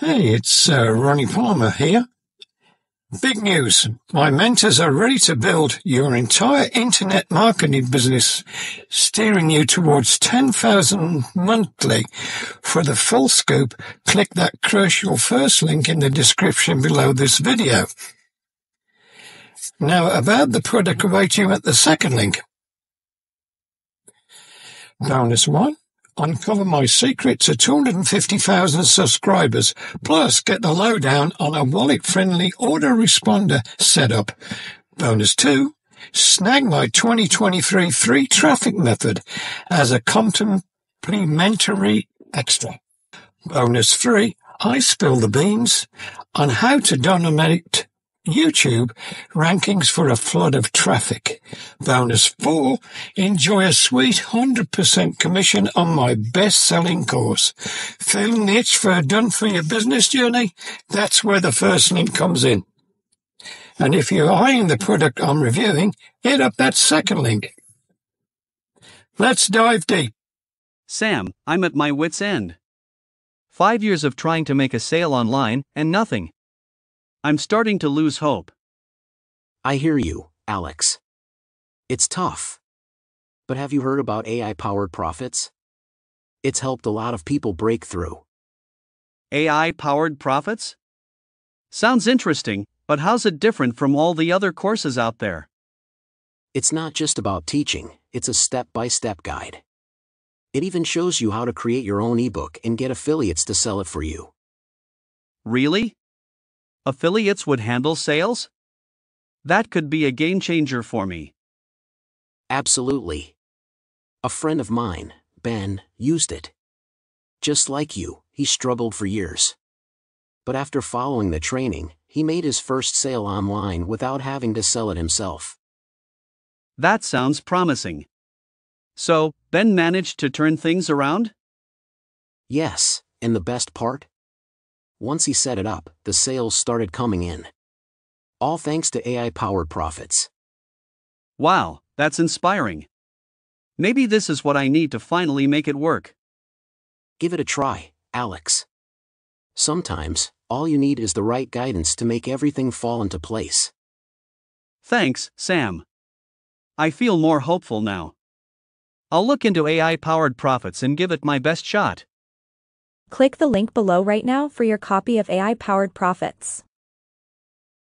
Hey, it's uh, Ronnie Palmer here. Big news. My mentors are ready to build your entire internet marketing business, steering you towards 10,000 monthly. For the full scoop, click that crucial first link in the description below this video. Now about the product awaiting at the second link. Bonus one. Uncover my secret to 250,000 subscribers, plus get the lowdown on a wallet-friendly autoresponder setup. Bonus 2. Snag my 2023 free traffic method as a complimentary extra. Bonus 3. I spill the beans on how to dominate YouTube rankings for a flood of traffic. Bonus four, enjoy a sweet 100% commission on my best-selling course. Feeling the itch for a done for your business journey? That's where the first link comes in. And if you're eyeing the product I'm reviewing, hit up that second link. Let's dive deep. Sam, I'm at my wit's end. Five years of trying to make a sale online, and nothing. I'm starting to lose hope. I hear you, Alex. It's tough. But have you heard about AI powered profits? It's helped a lot of people break through. AI powered profits? Sounds interesting, but how's it different from all the other courses out there? It's not just about teaching, it's a step by step guide. It even shows you how to create your own ebook and get affiliates to sell it for you. Really? Affiliates would handle sales? That could be a game changer for me. Absolutely. A friend of mine, Ben, used it. Just like you, he struggled for years. But after following the training, he made his first sale online without having to sell it himself. That sounds promising. So, Ben managed to turn things around? Yes, and the best part? Once he set it up, the sales started coming in. All thanks to AI powered profits. Wow, that's inspiring. Maybe this is what I need to finally make it work. Give it a try, Alex. Sometimes, all you need is the right guidance to make everything fall into place. Thanks, Sam. I feel more hopeful now. I'll look into AI powered profits and give it my best shot. Click the link below right now for your copy of AI Powered Profits.